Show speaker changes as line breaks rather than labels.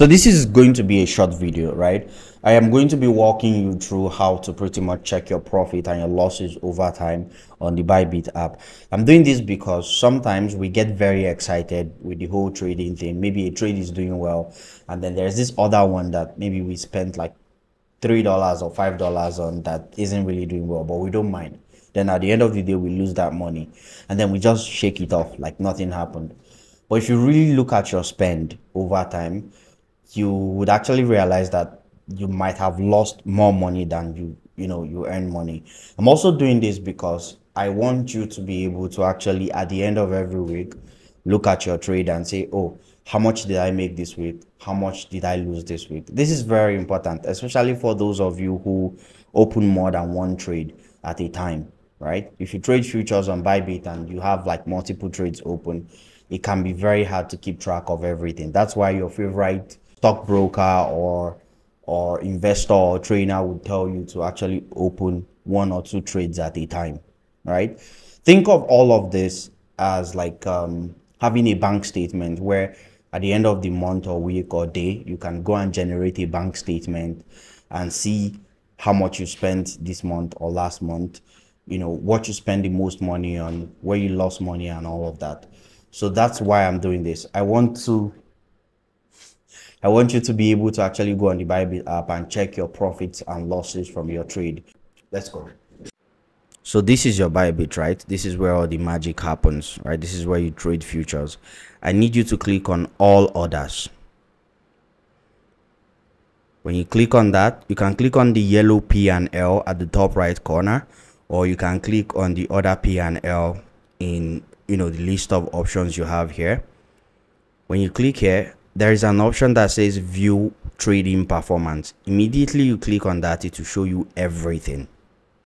So this is going to be a short video, right? I am going to be walking you through how to pretty much check your profit and your losses over time on the Bybit app. I'm doing this because sometimes we get very excited with the whole trading thing. Maybe a trade is doing well, and then there's this other one that maybe we spent like three dollars or five dollars on that isn't really doing well, but we don't mind. Then at the end of the day, we lose that money, and then we just shake it off like nothing happened. But if you really look at your spend over time, you would actually realize that you might have lost more money than you you know you earn money. I'm also doing this because i want you to be able to actually at the end of every week look at your trade and say oh how much did i make this week? How much did i lose this week? This is very important especially for those of you who open more than one trade at a time right? If you trade futures on bybit and you have like multiple trades open it can be very hard to keep track of everything. That's why your favorite stockbroker or or investor or trainer would tell you to actually open one or two trades at a time right? Think of all of this as like um, having a bank statement where at the end of the month or week or day you can go and generate a bank statement and see how much you spent this month or last month you know what you spend the most money on where you lost money and all of that. So that's why i'm doing this. I want to I want you to be able to actually go on the Bybit app and check your profits and losses from your trade. Let's go. So this is your Bybit, right? This is where all the magic happens, right? This is where you trade futures. I need you to click on all orders. When you click on that, you can click on the yellow P and L at the top right corner, or you can click on the other P and L in you know the list of options you have here. When you click here, there is an option that says view trading performance. Immediately you click on that it will show you everything